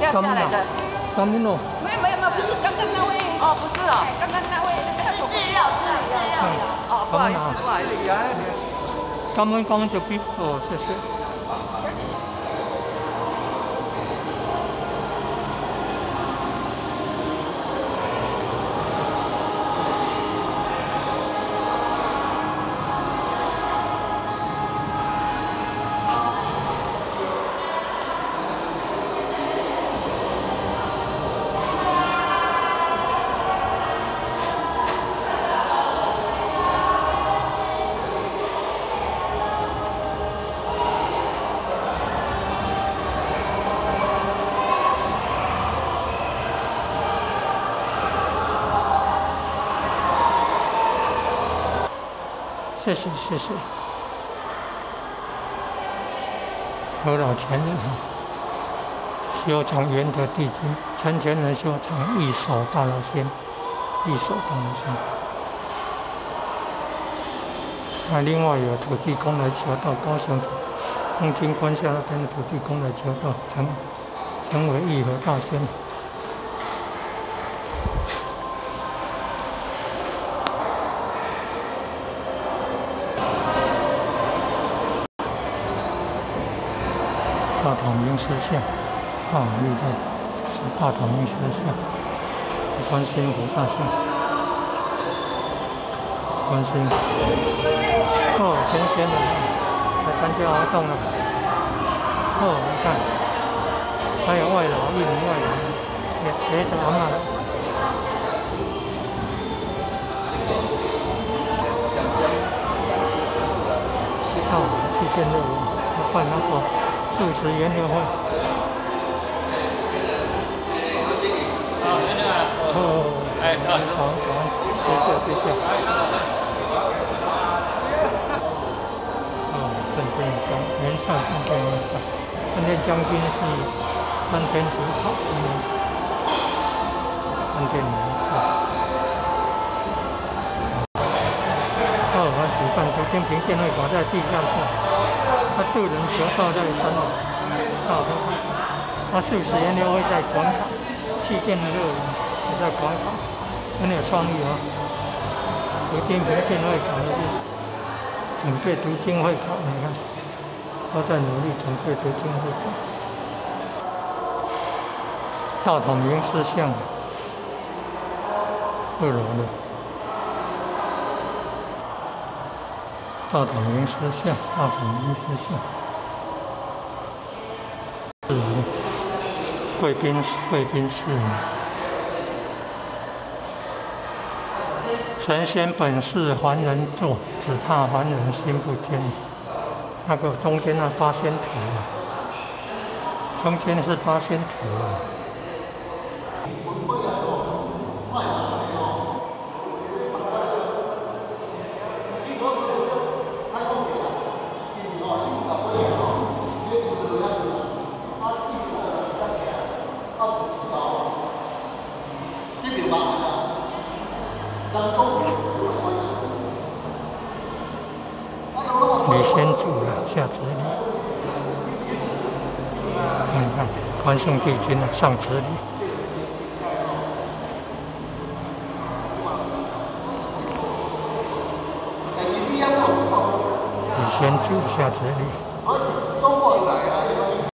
掉下来的。刚刚哦。没有没有没有，不是刚刚那位。哦，不是哦，刚刚那位那个。是资料资料。哦，不好意思不好意思。刚刚刚刚就比哦，谢谢。谢谢谢谢，何老前人哈，修长圆德地经，陈前人修长一手大罗仙，一手大罗仙。那另外有土地公来求道，高雄东京关下那边的土地公来求道，成成为义和大仙。大统明师像，啊，立在是大统明师像，观世音菩萨像，观世音，哦，神仙的，来参加活动了，哦，你看，还有外劳，印尼外劳，也学着阿妈了，哦，去见乐园，要办那个。素食研究会。哦，哎，好，好，谢谢，谢谢。哦，镇殿将，元帅镇殿元帅，镇殿将军是三天主考，嗯，镇殿元帅。哦，我主办读经评鉴会馆在地下室。他渡人求道在三楼，大厅。他素食研究会在广场，气垫乐园也在广场，很有创意哦。读经培训会搞的是准备读经会考，你看，都在努力准备读经会考。大统明师像，二楼的。大统明师像，大统明师像，是贵宾贵宾室。神仙本是凡人做，只怕凡人心不坚。那个中间那八仙图啊，中间是八仙图啊。你先走了，下子礼。看看，关圣帝君啊，上子礼。你先走，下子礼。